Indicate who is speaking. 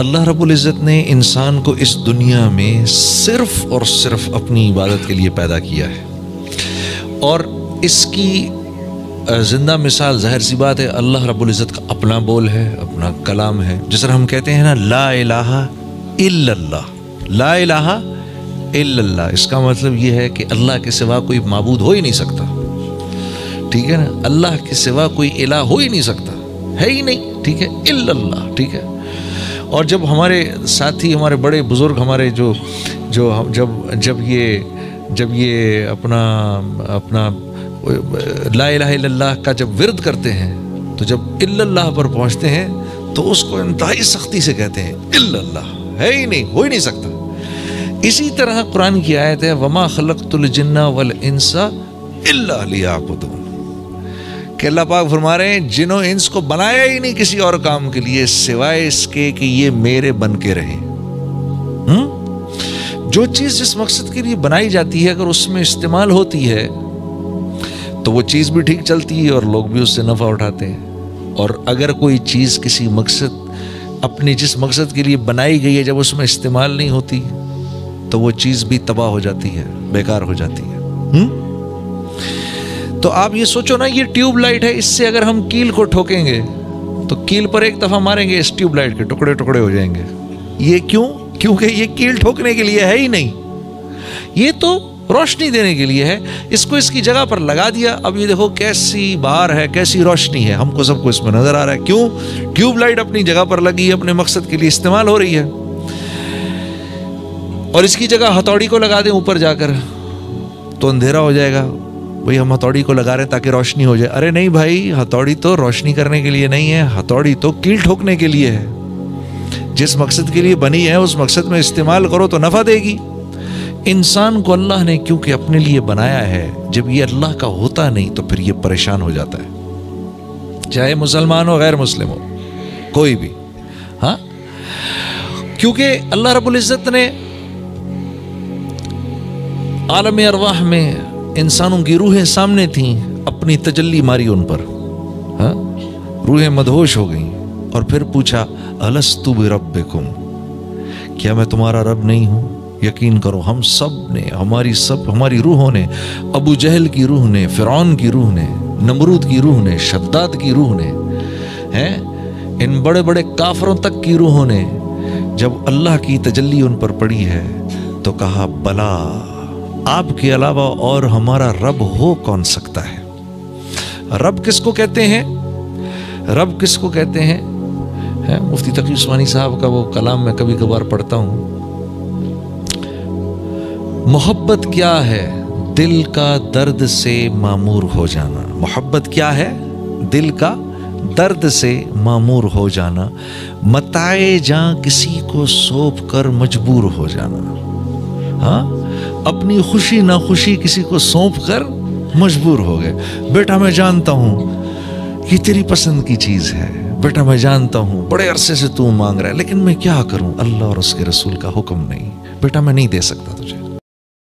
Speaker 1: अल्लाह रब्बुल इज़्ज़त ने इंसान को इस दुनिया में सिर्फ़ और सिर्फ़ अपनी इबादत के लिए पैदा किया है। और इसकी ज़िंदा मिसाल ज़ाहिर सी बात है, अल्लाह रब्बुल इज़्ज़त का अपना बोल है, अपना कलाम है। जिस तरह हम कहते हैं ना, ला इलाहा इल्लल्लाह, ला इलाहा इल्लल्लाह, इसका मतलब ये है कि अल्लाह के सिवा कोई मबूद हो ही नहीं सकता। ठीक है ना? अल्लाह के सिवा कोई इला हो ही नहीं सकता। है ही नहीं। ठीक है? इल्लल्लाह। ठीक है? और जब हमारे साथी, हमारे बड़े बुज़ुर्ग, हमारे जो जो जब जब ये जब ये अपना अपना, ला इल्लल्लाह का जब विरद करते हैं तो जब इल्लल्लाह पर पहुँचते हैं तो उसको इंतहाई सख्ती से कहते हैं, इल्लल्लाह। है ही नहीं, हो ही नहीं सकता। इसी तरह कुरान की आयत है, वमा खलकतुल जिन्ना वल इंसा इल्ला लियाबुदून। कि अल्लाह पाक फरमा रहे हैं, जिन्हों इंस को बनाया ही नहीं किसी और काम के लिए, सिवाय इसके कि ये मेरे बन के रहे। हम्म जो चीज़ जिस मकसद के लिए बनाई जाती है, अगर उसमें इस्तेमाल होती है तो वो चीज़ भी ठीक चलती है और लोग भी उससे नफा उठाते हैं। और अगर कोई चीज़ किसी मकसद, अपने जिस मकसद के लिए बनाई गई है, जब उसमें इस्तेमाल नहीं होती तो वो चीज़ भी तबाह हो जाती है, बेकार हो जाती है। हुँ? तो आप ये सोचो ना, ये ट्यूब लाइट है, इससे अगर हम कील को ठोकेंगे तो कील पर एक दफ़ा मारेंगे, इस ट्यूब लाइट के टुकड़े टुकड़े हो जाएँगे। ये क्यों? क्योंकि ये कील ठोकने के लिए है ही नहीं। ये तो रोशनी देने के लिए है। इसको इसकी जगह पर लगा दिया। अब ये देखो कैसी बाहर है, कैसी रोशनी है। हमको सबको इसमें नज़र आ रहा है। क्यों? ट्यूबलाइट अपनी जगह पर लगी है, अपने मकसद के लिए इस्तेमाल हो रही है। और इसकी जगह हथौड़ी को लगा दें ऊपर जाकर तो अंधेरा हो जाएगा। भाई, हम हथौड़ी को लगा रहे हैं ताकि रोशनी हो जाए। अरे नहीं भाई, हथौड़ी तो रोशनी करने के लिए नहीं है, हथौड़ी तो कील ठोकने के लिए है। जिस मकसद के लिए बनी है, उस मकसद में इस्तेमाल करो तो नफा देगी। इंसान को अल्लाह ने क्योंकि अपने लिए बनाया है, जब ये अल्लाह का होता नहीं तो फिर ये परेशान हो जाता है। चाहे मुसलमान हो, गैर मुस्लिम हो, कोई भी। हाँ? क्योंकि अल्लाह रब्बुल इज़्ज़त ने आलम अरवाह में इंसानों की रूहें सामने थीं, अपनी तजल्ली मारी उन पर। हा? रूहें मदहोश हो गईं और फिर पूछा अलस अलस्तु रब क्या मैं तुम्हारा रब नहीं हूँ? यकीन करो, हम सबने, हमारी सब, हमारी रूहों ने, अबू जहल की रूह ने, फिरौन की रूह ने, नमरूद की रूह ने, शद्दाद की रूह ने, हैं? इन बड़े बड़े काफरों तक की रूहों ने, जब अल्लाह की तजल्ली उन पर पड़ी है तो कहा, बला। आपके अलावा और हमारा रब हो कौन सकता है? रब किसको कहते हैं? रब किसको कहते हैं? है, मुफ्ती तकी उस्मानी साहब का वो कलाम मैं कभी कभार पढ़ता हूँ। मोहब्बत क्या है? दिल का दर्द से मामूर हो जाना। मोहब्बत क्या है? दिल का दर्द से मामूर हो जाना। मताए जा किसी को सौंप कर मजबूर हो जाना। हाँ? अपनी खुशी ना खुशी किसी को सौंप कर मजबूर हो गए। बेटा, मैं जानता हूँ ये तेरी पसंद की चीज़ है। बेटा, मैं जानता हूँ, बड़े अरसे से तू मांग रहा है, लेकिन मैं क्या करूँ? अल्लाह और उसके रसूल का हुक्म नहीं। बेटा, मैं नहीं दे सकता तुझे।